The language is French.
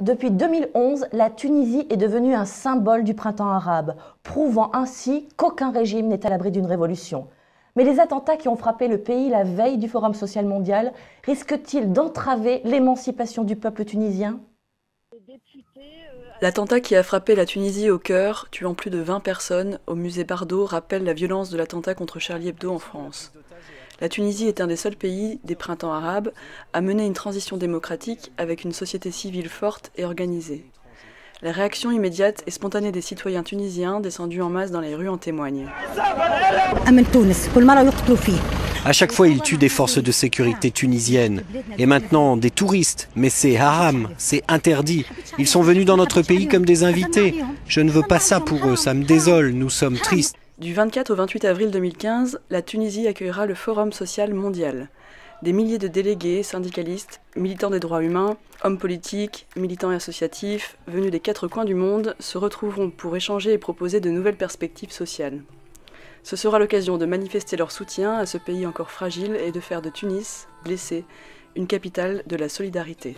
Depuis 2011, la Tunisie est devenue un symbole du printemps arabe, prouvant ainsi qu'aucun régime n'est à l'abri d'une révolution. Mais les attentats qui ont frappé le pays la veille du Forum social mondial risquent-ils d'entraver l'émancipation du peuple tunisien? L'attentat qui a frappé la Tunisie au cœur, tuant plus de 20 personnes, au musée Bardot rappelle la violence de l'attentat contre Charlie Hebdo en France. La Tunisie est un des seuls pays des printemps arabes à mener une transition démocratique avec une société civile forte et organisée. La réaction immédiate et spontanée des citoyens tunisiens descendus en masse dans les rues en témoigne. À chaque fois, ils tuent des forces de sécurité tunisiennes. Et maintenant, des touristes. Mais c'est haram, c'est interdit. Ils sont venus dans notre pays comme des invités. Je ne veux pas ça pour eux, ça me désole, nous sommes tristes. Du 24 au 28 avril 2015, la Tunisie accueillera le Forum social mondial. Des milliers de délégués, syndicalistes, militants des droits humains, hommes politiques, militants et associatifs, venus des quatre coins du monde, se retrouveront pour échanger et proposer de nouvelles perspectives sociales. Ce sera l'occasion de manifester leur soutien à ce pays encore fragile et de faire de Tunis, blessé, une capitale de la solidarité.